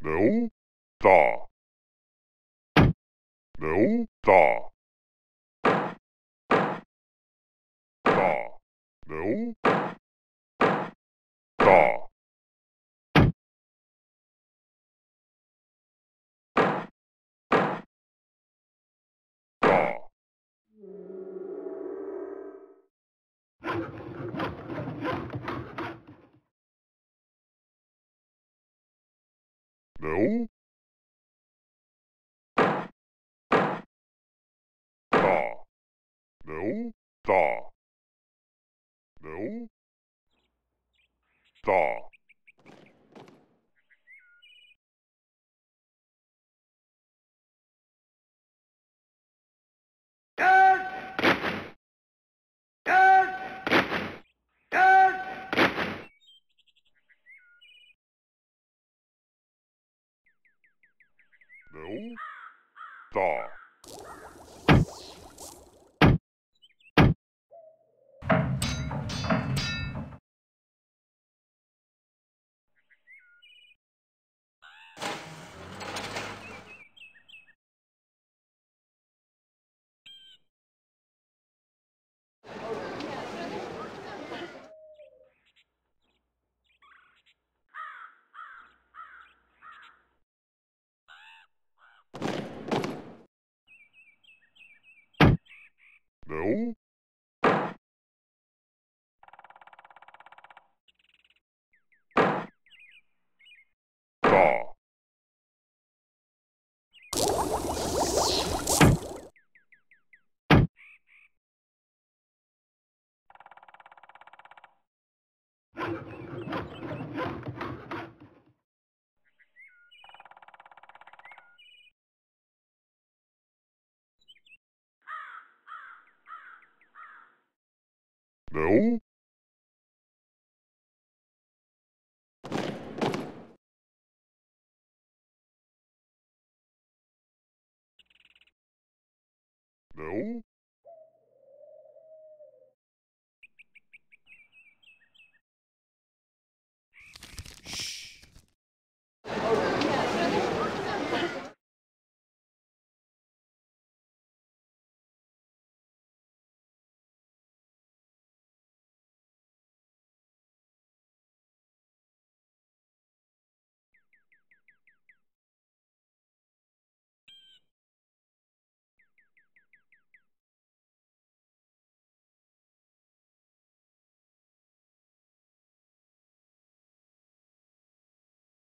No, da. No, da. No. Da. No. Da. No. Da. No. Da. No. No.